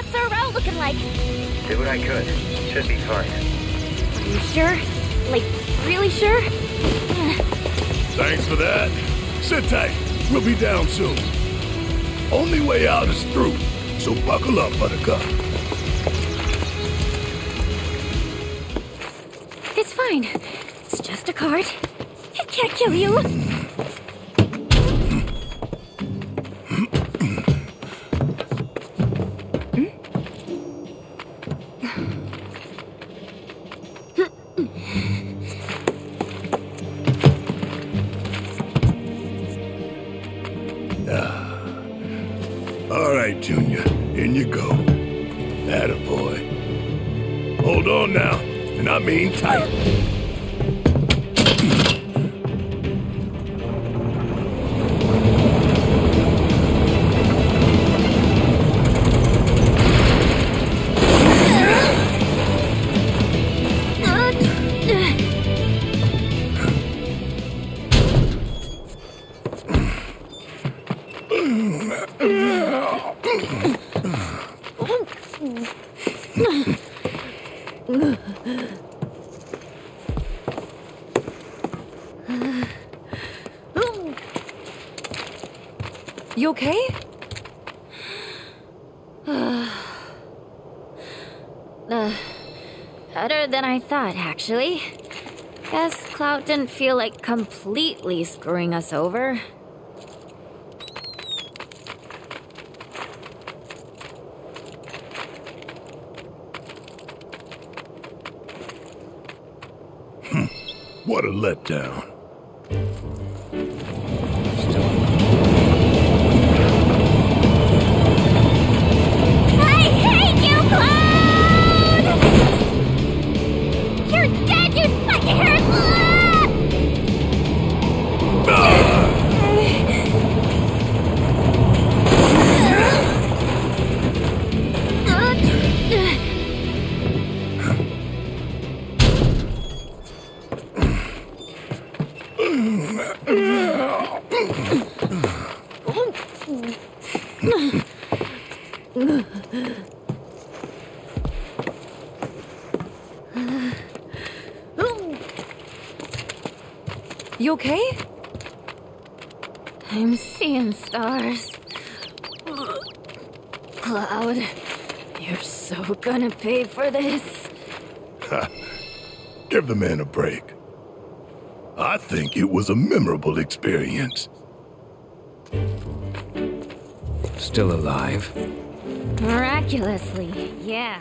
what's our route looking like? Did what I could. Should be fine. Are you sure? Like, really sure? Thanks for that. Sit tight. We'll be down soon. Only way out is through, so buckle up, Buttercup. It's fine. It's just a cart. It can't kill you. All right, Junior. In you go. Atta boy. Hold on now, and I mean tight. You okay? Uh, better than I thought, actually. Guess Cloud didn't feel like completely screwing us over. What a letdown. You okay? I'm seeing stars. Cloud, you're so gonna pay for this. Give the man a break. I think it was a memorable experience. Still alive? Miraculously, yeah.